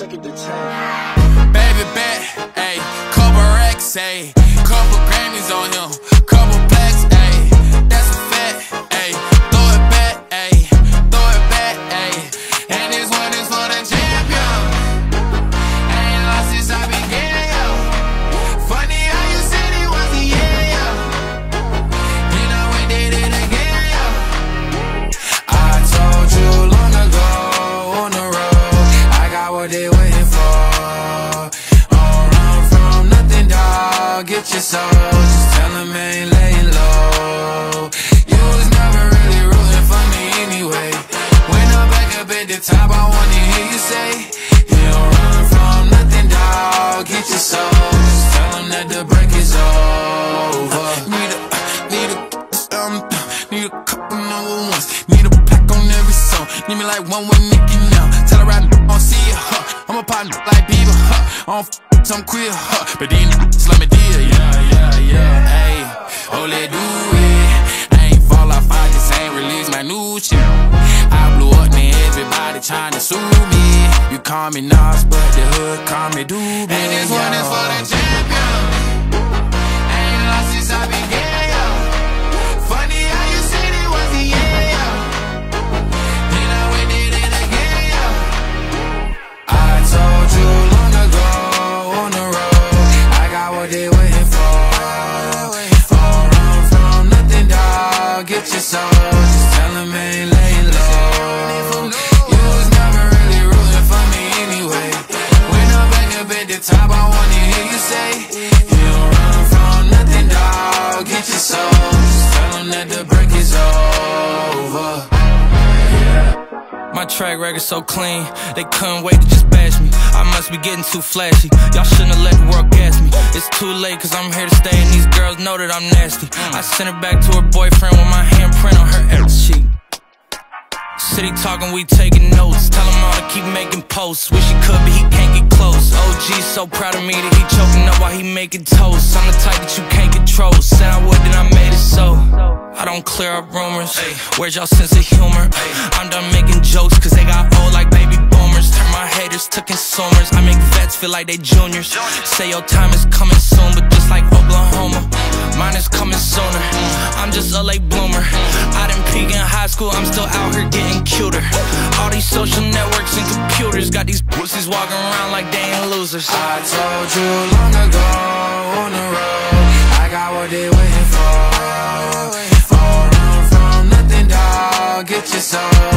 Look at the time. Baby bet, ayy, couple racks, ayy, couple Grammys on him. Your soul Just tell him I ain't laying low. You was never really rooting for me anyway. When I'm back up at the top, I wanna hear you say You don't run from nothing, dog Get your soul. Just tell him that the break is over. Need a, need a, um, need a couple number ones. Need a pack on every song. Need me like one with Nicki now. Tell her I don't see it, huh. I'm a partner like Bieber, huh. I don't I'm queer, huh? But these niggas let me deal, yeah, yeah, yeah, ayy. Oh, let do it. I ain't fall off, I just ain't release my new shit. I blew up, man, everybody trying to sue me. You call me Nas, but the hood call me Doobie. And this one is for the top, I wanna hear you say You don't run from nothing, dog, get your soul. Just tell them that the break is over. My track record so clean, they couldn't wait to just bash me. I must be getting too flashy, y'all shouldn't have let the world gas me. It's too late cause I'm here to stay and these girls know that I'm nasty. I sent her back to her boyfriend with my City talking, we taking notes. Tell him all to keep making posts. Wish he could, but he can't get close. OG so proud of me that he choking up while he making toast. I'm the type that you can't control. Said I would, then I made it so. I don't clear up rumors. Where's y'all sense of humor? I'm done making jokes, cause they got old like baby boomers. Turn my haters to consumers. I make vets feel like they juniors. Say your time is coming soon, but just like school, I'm still out here getting cuter. All these social networks and computers got these pussies walking around like they ain't losers. I told you long ago on the road, I got what they waiting for. Run from nothing, dog. Get your soul.